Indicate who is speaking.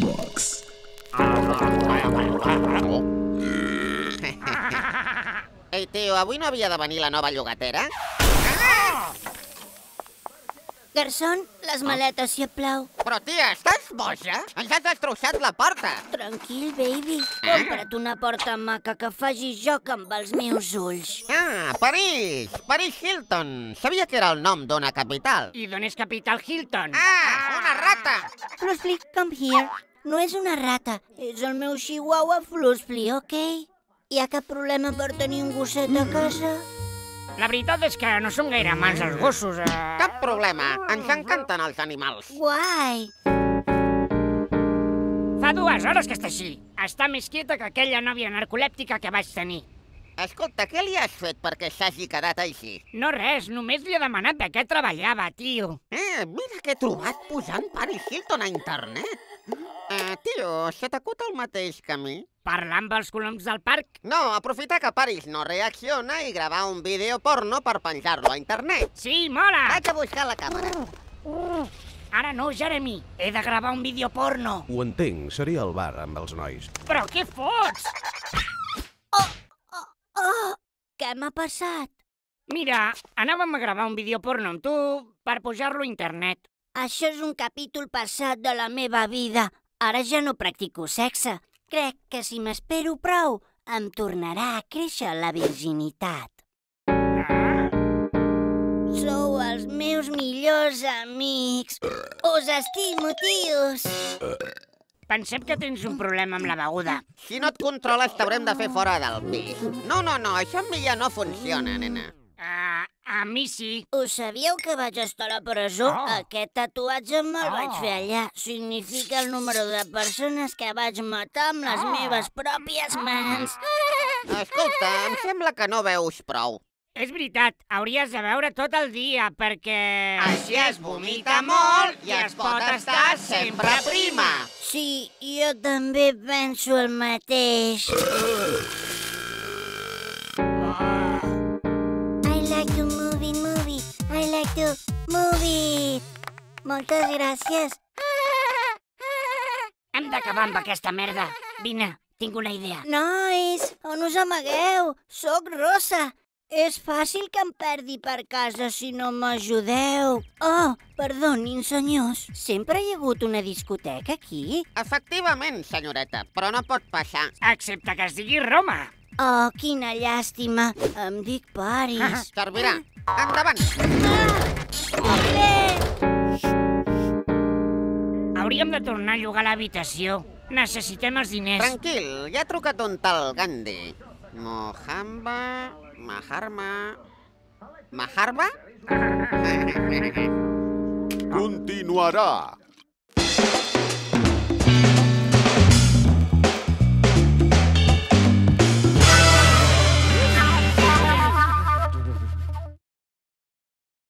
Speaker 1: box.
Speaker 2: Ei, tio, avui no havia de venir la nova llogatera?
Speaker 3: Garçon, les maletes, si et plau.
Speaker 2: Però, tia, estàs boja? Ens has destrossat la porta.
Speaker 3: Tranquil, baby. Compra't una porta maca que faci joc amb els meus ulls.
Speaker 2: Ah, París! París Hilton! Sabia que era el nom d'una capital.
Speaker 4: I d'on és capital Hilton?
Speaker 2: Ah, una rata!
Speaker 3: Flusfli, come here. No és una rata, és el meu chihuahua Flusfli, ok? Hi ha cap problema per tenir un gosset a casa?
Speaker 4: La veritat és que no són gaire mans els gossos. Eh...
Speaker 2: Cap problema, ens encanten els animals.
Speaker 3: Guai!
Speaker 4: Fa dues hores que està així. Està més quieta que aquella nòvia narcolèptica que vaig tenir.
Speaker 2: Escolta, què li has fet perquè s'hagi quedat així?
Speaker 4: No res, només li he demanat de què treballava, tio.
Speaker 2: Eh, mira què he trobat posant Paris Hilton a internet. Eh, tio, se t'acut el mateix que a mi?
Speaker 4: Parlar amb els coloms del parc?
Speaker 2: No, aprofitar que Paris no reacciona i gravar un vídeo porno per penjar-lo a internet.
Speaker 4: Sí, mola!
Speaker 2: Vaig a buscar la càmera.
Speaker 4: Ara no, Jeremy. He de gravar un vídeo porno.
Speaker 5: Ho entenc, seria al bar amb els nois.
Speaker 4: Però què fots?
Speaker 3: Oh, què m'ha passat?
Speaker 4: Mira, anàvem a gravar un vídeo porno amb tu per pujar-lo a internet.
Speaker 3: Això és un capítol passat de la meva vida. Ara ja no practico sexe. Crec que si m'espero prou, em tornarà a créixer la virginitat. Sou els meus millors amics. Us estimo, tios.
Speaker 4: Pensem que tens un problema amb la beguda.
Speaker 2: Si no et controles, t'haurem de fer fora del pis. No, no, no, això amb mi ja no funciona, nena.
Speaker 4: Uh, a mi sí.
Speaker 3: Us sabíeu que vaig estar a la presó?
Speaker 4: Oh.
Speaker 3: Aquest tatuatge me'l
Speaker 4: Oh.
Speaker 3: vaig fer allà. Significa el número de persones que vaig matar amb les
Speaker 4: Oh.
Speaker 3: meves pròpies mans.
Speaker 2: Escolta, em sembla que no veus prou.
Speaker 4: És veritat, hauries de veure tot el dia, perquè...
Speaker 2: Així es vomita molt i es pot estar sempre prima.
Speaker 3: Sí, jo també penso el mateix. Move it. Moltes gràcies.
Speaker 4: Hem d'acabar amb aquesta merda. Vine, tinc una idea.
Speaker 3: Nois, on us amagueu? Soc Rosa. És fàcil que em perdi per casa si no m'ajudeu. Oh, perdonin, senyors. Sempre hi ha hagut una discoteca aquí?
Speaker 2: Efectivament, senyoreta, però no pot passar.
Speaker 4: Excepte que es digui Roma.
Speaker 3: Oh, quina llàstima. Em dic Paris.
Speaker 2: Servirà. Endavant.
Speaker 4: Hauríem de tornar a llogar l'habitació. Necessitem els diners.
Speaker 2: Tranquil, ja ha trucat un tal Gandhi. Mohamba... Maharma... Maharba?
Speaker 6: Continuarà.